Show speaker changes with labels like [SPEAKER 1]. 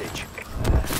[SPEAKER 1] advantage.